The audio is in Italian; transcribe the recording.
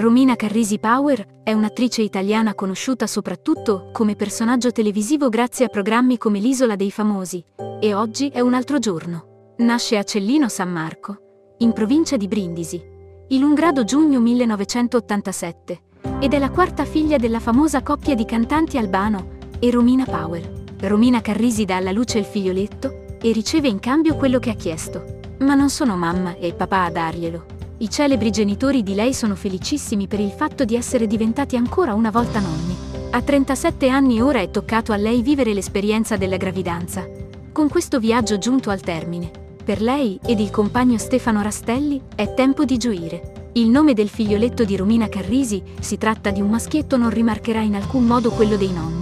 Romina Carrisi Power è un'attrice italiana conosciuta soprattutto come personaggio televisivo grazie a programmi come L'Isola dei Famosi e Oggi è un altro giorno. Nasce a Cellino San Marco, in provincia di Brindisi, il 1 grado giugno 1987 ed è la quarta figlia della famosa coppia di cantanti Albano e Romina Power. Romina Carrisi dà alla luce il figlioletto e riceve in cambio quello che ha chiesto. Ma non sono mamma e papà a darglielo. I celebri genitori di lei sono felicissimi per il fatto di essere diventati ancora una volta nonni. A 37 anni ora è toccato a lei vivere l'esperienza della gravidanza. Con questo viaggio giunto al termine, per lei ed il compagno Stefano Rastelli è tempo di gioire. Il nome del figlioletto di Romina Carrisi, si tratta di un maschietto, non rimarcherà in alcun modo quello dei nonni.